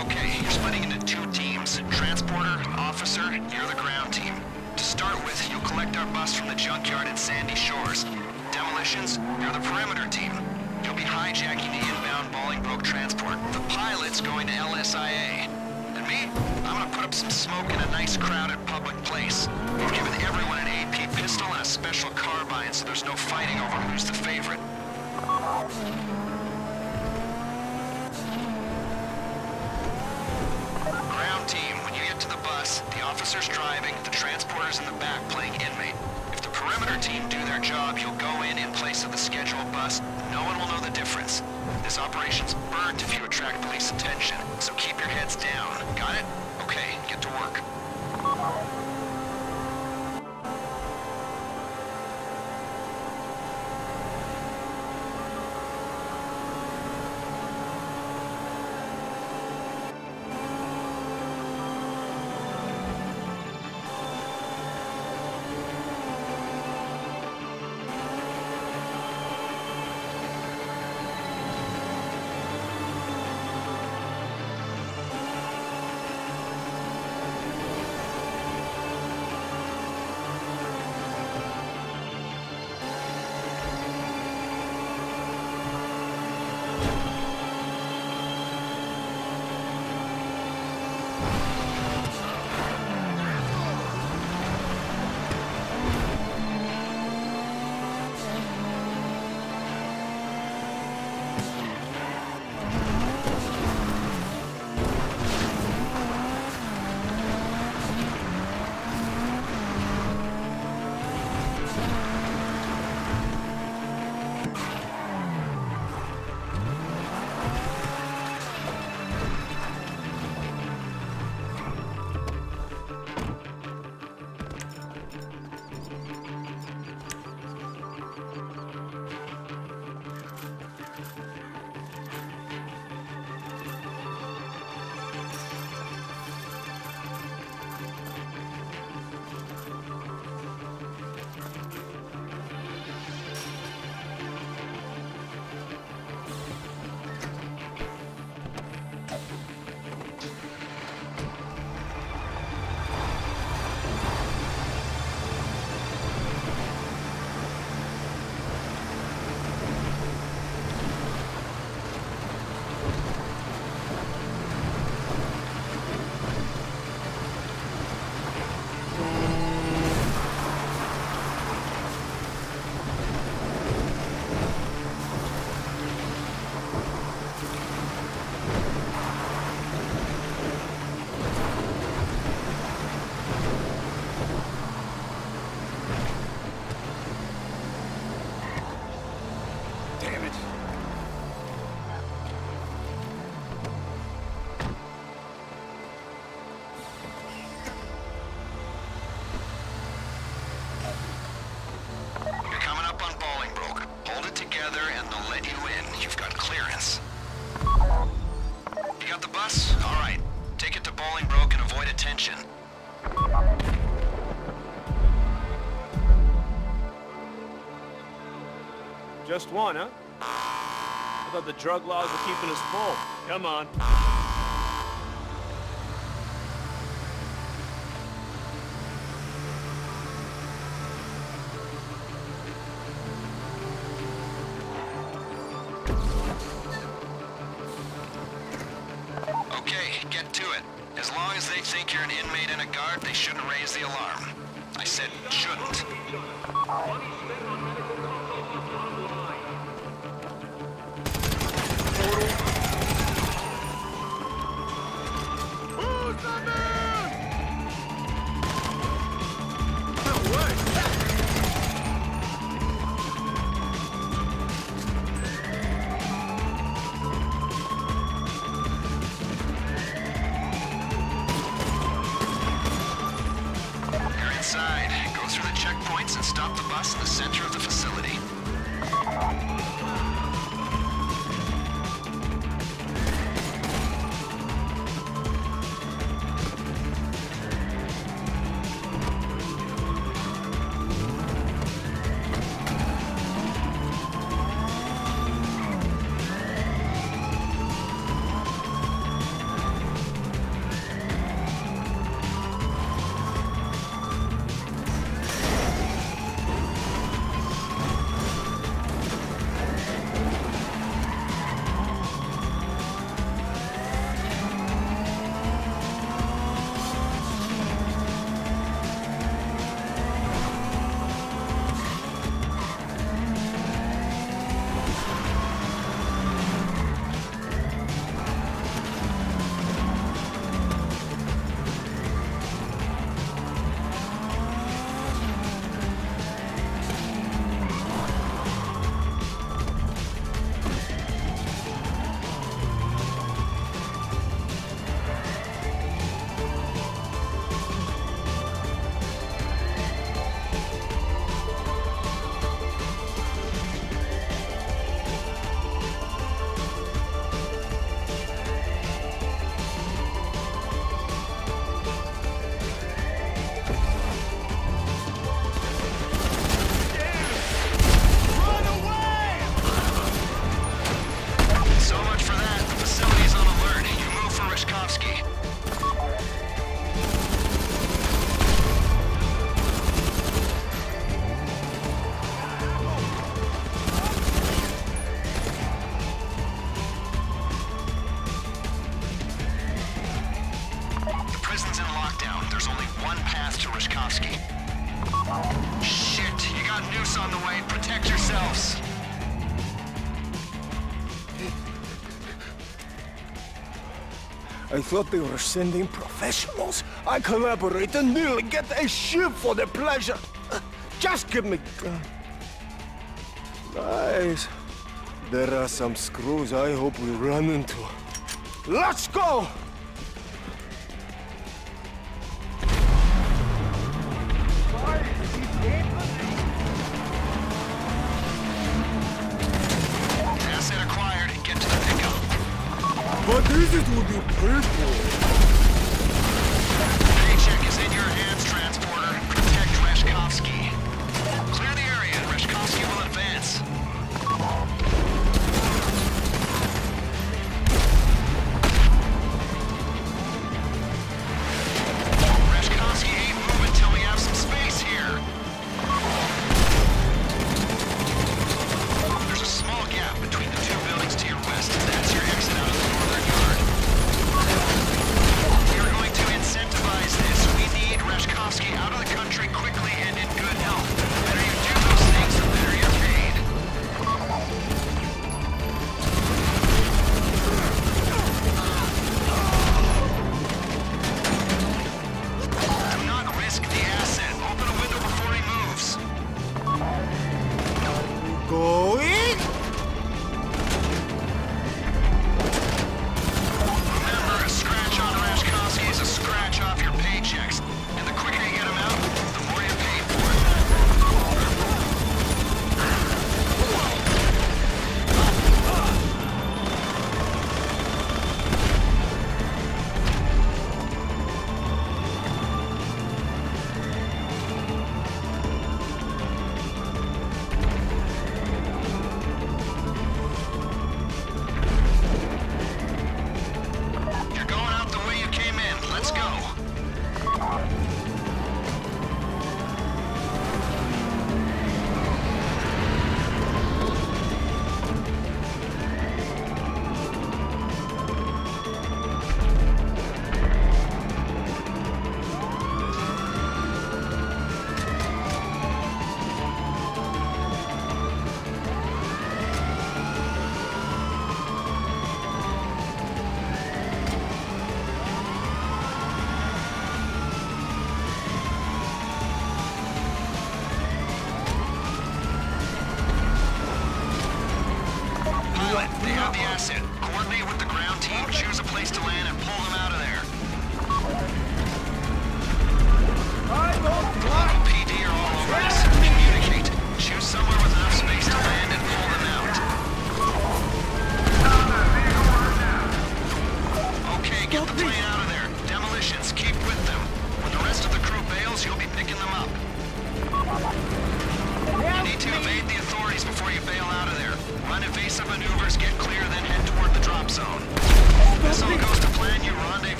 Okay, you're splitting into two teams. Transporter, officer, you're the ground team. To start with, you'll collect our bus from the junkyard at Sandy Shores. Demolitions, you're the perimeter team. You'll be hijacking the inbound Bolingbroke transport. The pilot's going to LSIA. And me, I'm gonna put up some smoke in a nice crowded public place. We've given everyone an AP pistol and a special carbine, so there's no fighting over who's the favorite. The officer's driving, the transporter's in the back playing inmate. If the perimeter team do their job, you'll go in in place of the scheduled bus. No one will know the difference. This operation's burnt if you attract police attention, so keep your heads Just one, huh? I thought the drug laws were keeping us full. Come on. Okay, get to it. As long as they think you're an inmate and a guard, they shouldn't raise the alarm. I said shouldn't. Go through the checkpoints and stop the bus in the center of the facility. I thought they were sending professionals. I collaborate and nearly get a ship for the pleasure. Uh, just give me... Uh, nice. There are some screws I hope we run into. Let's go!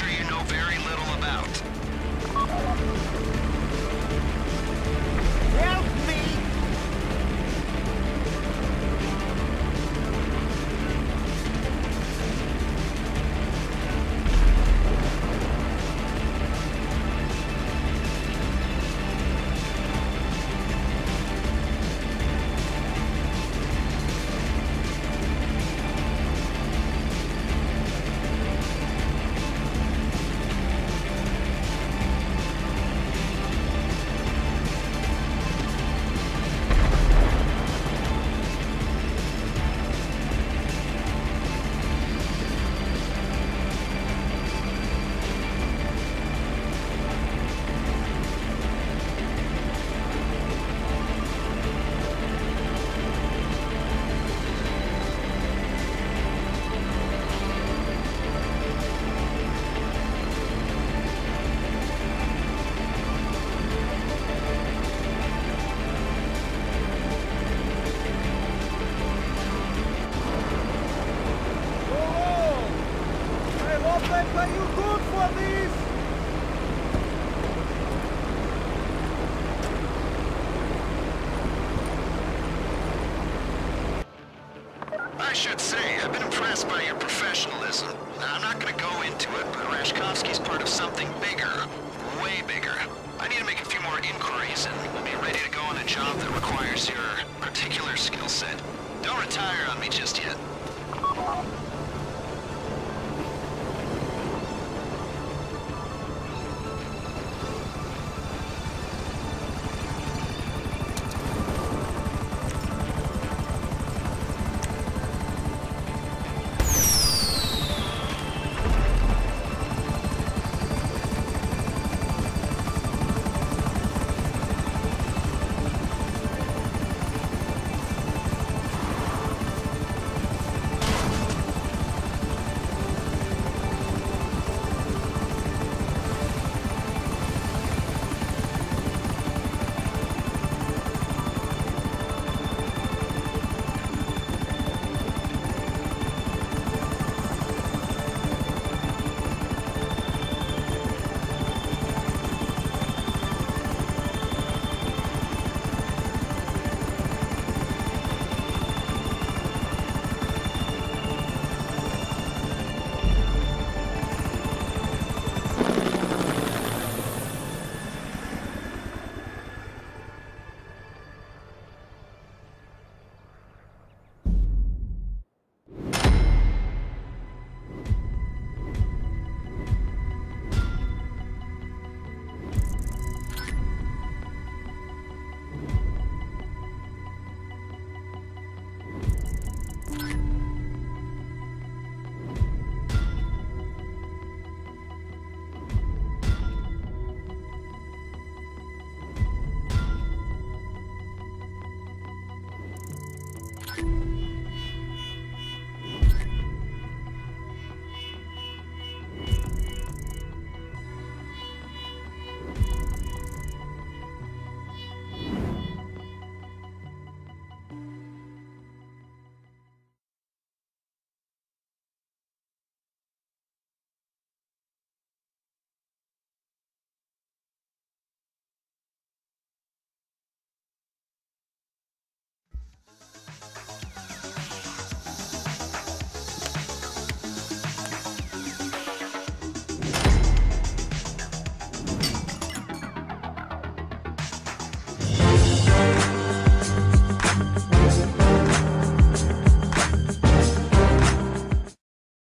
sure you know very little I should say, I've been impressed by your professionalism. Now, I'm not gonna go into it, but Rashkovsky's part of something bigger. Way bigger. I need to make a few more inquiries and we'll be ready to go on a job that requires your particular skill set. Don't retire on me just yet.